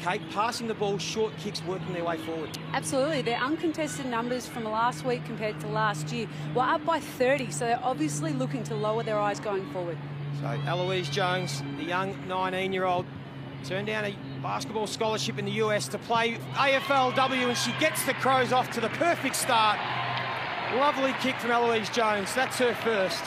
Kate, passing the ball, short kicks, working their way forward. Absolutely. Their uncontested numbers from last week compared to last year were up by 30, so they're obviously looking to lower their eyes going forward. So Eloise Jones, the young 19-year-old, turned down a basketball scholarship in the US to play AFLW, and she gets the Crows off to the perfect start. Lovely kick from Eloise Jones. That's her first.